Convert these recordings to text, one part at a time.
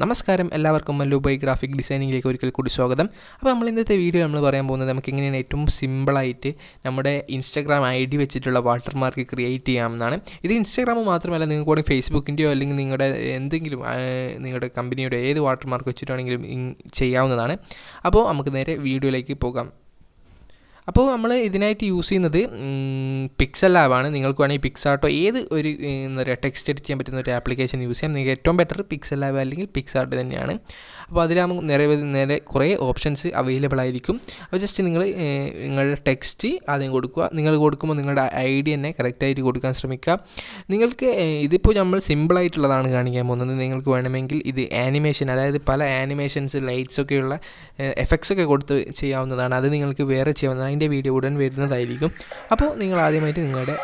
നമസ്കാരം. എല്ലാവർക്കും Mallu by graphic ഡിസൈനിങ്ങിലേക്ക് ഒരിക്കൽ കൂടി സ്വാഗതം. അപ്പോൾ നമ്മൾ ഇന്നത്തെ വീഡിയോ നമ്മൾ പറയാൻ പോകുന്നത് നമുക്ക് എങ്ങനെയാണ് ഏറ്റവും സിമ്പിളായിട്ട് നമ്മുടെ ഇൻസ്റ്റാഗ്രാം ഐ ഡി വെച്ചിട്ടുള്ള വാട്ടർ മാർക്ക് ക്രിയേറ്റ് ചെയ്യാമെന്നാണ്. ഇത് ഇൻസ്റ്റാഗ്രാം മാത്രമല്ല നിങ്ങൾക്ക് കൂടെ ഫേസ്ബുക്കിന്റെയോ അല്ലെങ്കിൽ നിങ്ങളുടെ എന്തെങ്കിലും നിങ്ങളുടെ കമ്പനിയുടെ ഏത് വാട്ടർ മാർക്ക് വെച്ചിട്ടാണെങ്കിലും ചെയ്യാവുന്നതാണ്. അപ്പോൾ നമുക്ക് നേരെ വീഡിയോയിലേക്ക് പോകാം. അപ്പോൾ നമ്മൾ ഇതിനായിട്ട് യൂസ് ചെയ്യുന്നത് പിക്സൽ ലാബാണ് നിങ്ങൾക്ക് വേണമെങ്കിൽ പിക്സാർട്ടോ ഏത് ഒരു എന്താ പറയുക ടെക്സ്റ്റ് എഡിറ്റ് ചെയ്യാൻ പറ്റുന്ന ഒരു ആപ്ലിക്കേഷൻ യൂസ് ചെയ്യാം. നിങ്ങൾക്ക് ഏറ്റവും ബെറ്റർ പിക്സൽ ലാബ് അല്ലെങ്കിൽ പിക്സാർട്ട് തന്നെയാണ്. അപ്പോൾ അതിലാകുമ്പോൾ നിരവധി നേരെ കുറേ ഓപ്ഷൻസ് അവൈലബിൾ ആയിരിക്കും. അപ്പോൾ ജസ്റ്റ് നിങ്ങൾ നിങ്ങളുടെ ടെക്സ്റ്റ് ആദ്യം കൊടുക്കുക. നിങ്ങൾ കൊടുക്കുമ്പോൾ നിങ്ങളുടെ ഐ ഡി തന്നെ കറക്റ്റായിട്ട് കൊടുക്കാൻ ശ്രമിക്കുക. നിങ്ങൾക്ക് ഇതിപ്പോൾ നമ്മൾ സിമ്പിളായിട്ടുള്ളതാണ് കാണിക്കാൻ പോകുന്നത്. നിങ്ങൾക്ക് വേണമെങ്കിൽ ഇത് ആനിമേഷൻ അതായത് പല ആനിമേഷൻസ് ലൈറ്റ്സ് ഒക്കെയുള്ള എഫക്ട്സ് ഒക്കെ കൊടുത്ത് ചെയ്യാവുന്നതാണ്. അത് നിങ്ങൾക്ക് വേറെ ചെയ്യാവുന്നതാണ്. അതിന്റെ വീഡിയോ ഉടൻ വരുന്നതായിരിക്കും. അപ്പോൾ നിങ്ങൾ ആദ്യമായിട്ട് നിങ്ങളുടെ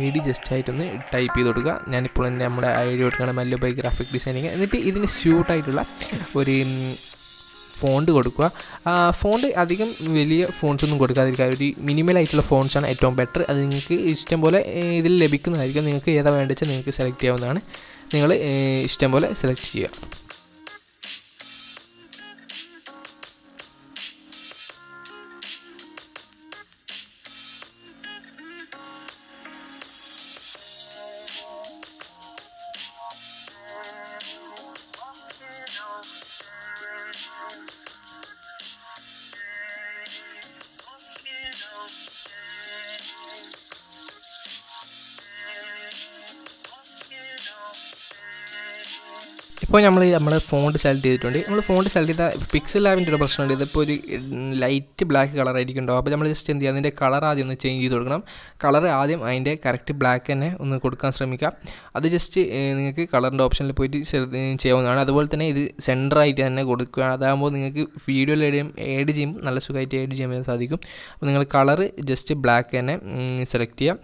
ഐ ഡി ജസ്റ്റ് ആയിട്ടൊന്ന് ടൈപ്പ് ചെയ്ത് കൊടുക്കുക. ഞാനിപ്പോൾ എന്റെ നമ്മുടെ ഐ ഡി കൊടുക്കുകയാണ് മല്ലു ബൈ ഗ്രാഫിക് ഡിസൈനിങ് എന്നിട്ട് ഇതിന് സ്യൂട്ടായിട്ടുള്ള ഒരു ഫോണ്ട് കൊടുക്കുക. ഫോണ്ട് അധികം വലിയ ഫോൺസ് ഒന്നും കൊടുക്കാതിരിക്കുക. ഒരു മിനിമൽ ആയിട്ടുള്ള ഫോൺസാണ് ഏറ്റവും ബെറ്റർ അത് നിങ്ങൾക്ക് ഇഷ്ടം പോലെ ഇതിൽ ലഭിക്കുന്നതായിരിക്കും. നിങ്ങൾക്ക് ഏതാ വേണ്ടത് നിങ്ങൾക്ക് സെലക്ട് ചെയ്യാവുന്നതാണ്. നിങ്ങൾ ഇഷ്ടം പോലെ സെലക്ട് ചെയ്യുക. Bye. ഇപ്പോൾ നമ്മൾ നമ്മുടെ ഫോണ്ട് സെലക്ട് ചെയ്തിട്ടുണ്ട്. നമ്മൾ ഫോണ്ട് സെലക്ട് ചെയ്ത പിക്സൽ ലാബിന്റെ ഒരു പ്രശ്നമുണ്ട്. ഇതിപ്പോൾ ഒരു ലൈറ്റ് ബ്ലാക്ക് കളർ ആയിരിക്കും ഉണ്ടാവും അപ്പോൾ നമ്മൾ ജസ്റ്റ് എന്ത് ചെയ്യുക അതിന്റെ കളർ ആദ്യം ഒന്ന് ചേഞ്ച് ചെയ്ത് കൊടുക്കണം. കളർ ആദ്യം അതിന്റെ കറക്റ്റ് ബ്ലാക്ക് തന്നെ ഒന്ന് കൊടുക്കാൻ ശ്രമിക്കുക. അത് ജസ്റ്റ് നിങ്ങൾക്ക് കളറിന്റെ ഓപ്ഷനിൽ പോയിട്ട് ചെയ്യാവുന്നതാണ്. അതുപോലെ തന്നെ ഇത് സെന്ററായിട്ട് തന്നെ കൊടുക്കുക. അതാകുമ്പോൾ നിങ്ങൾക്ക് വീഡിയോയിൽ ആഡ് ചെയ്യും. നല്ല സുഖമായിട്ട് ആഡ് ചെയ്യാൻ സാധിക്കും. അപ്പോൾ നിങ്ങൾ കളർ ജസ്റ്റ് ബ്ലാക്ക് തന്നെ സെലക്ട് ചെയ്യുക.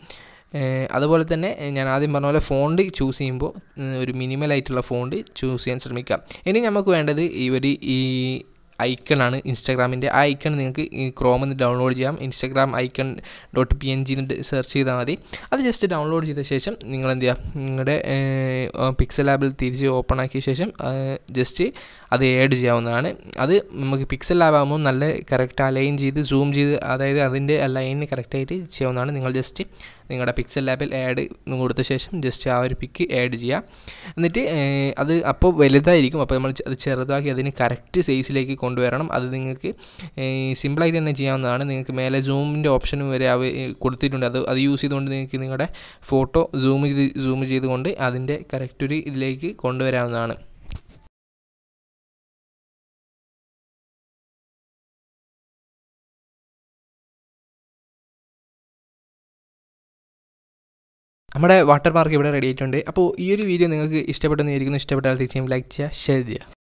അതുപോലെ തന്നെ ഞാൻ ആദ്യം പറഞ്ഞ പോലെ ഫോണ്ട് ചൂസ് ചെയ്യുമ്പോൾ ഒരു മിനിമലായിട്ടുള്ള ഫോണ്ട് ചൂസ് ചെയ്യാൻ ശ്രമിക്കാം. ഇനി നമുക്ക് വേണ്ടത് ഒരു ഈ ഐക്കണാണ് ഇൻസ്റ്റാഗ്രാമിന്റെ ആ ഐക്കൺ നിങ്ങൾക്ക് ഈ ക്രോമിൽ നിന്ന് ഡൗൺലോഡ് ചെയ്യാം. Instagram icon dot P N G search ചെയ്താൽ മതി. അത് ജസ്റ്റ് ഡൗൺലോഡ് ചെയ്ത ശേഷം നിങ്ങൾ എന്ത് ചെയ്യുക നിങ്ങളുടെ പിക്സൽ ആപ്പിൽ തിരിച്ച് ഓപ്പൺ ആക്കിയ ശേഷം ജസ്റ്റ് അത് ആഡ് ചെയ്യാവുന്നതാണ്. അത് നമുക്ക് പിക്സൽ ലാബ് ആകുമ്പോൾ നല്ല കറക്റ്റ് അലൈൻ ചെയ്ത് സൂം ചെയ്ത് അതായത് അതിന്റെ ലൈനിന് കറക്റ്റായിട്ട് ചെയ്യാവുന്നതാണ്. നിങ്ങൾ ജസ്റ്റ് നിങ്ങളുടെ പിക്സൽ ലാബിൽ ആഡ് കൊടുത്ത ശേഷം ജസ്റ്റ് ആ ഒരു പിക്ക് ആഡ് ചെയ്യുക എന്നിട്ട് അത് അപ്പോൾ വലുതായിരിക്കും. അപ്പോൾ നമ്മൾ അത് ചെറുതാക്കി അതിന് കറക്റ്റ് സൈസിലേക്ക് കൊണ്ടുവരണം. അത് നിങ്ങൾക്ക് സിമ്പിളായിട്ട് തന്നെ ചെയ്യാവുന്നതാണ്. നിങ്ങൾക്ക് മേലെ സൂമിന്റെ ഓപ്ഷനും വരെ അവ കൊടുത്തിട്ടുണ്ട്. അത് അത് യൂസ് ചെയ്തുകൊണ്ട് നിങ്ങൾക്ക് നിങ്ങളുടെ ഫോട്ടോ സൂം ചെയ്ത് സൂം ചെയ്തുകൊണ്ട് അതിന്റെ കറക്റ്റ് ഒരു ഇതിലേക്ക് കൊണ്ടുവരാവുന്നതാണ്. നമ്മുടെ വാട്ടർ പാർക്ക് ഇവിടെ റെഡി ആയിട്ടുണ്ട്. അപ്പോൾ ഈ ഒരു വീഡിയോ നിങ്ങൾക്ക് ഇഷ്ടപ്പെട്ടെന്ന് വിചാരിക്കുന്നു. ഇഷ്ടപ്പെട്ടാൽ തീർച്ചയായും ലൈക്ക് ചെയ്യുക ഷെയർ ചെയ്യുക.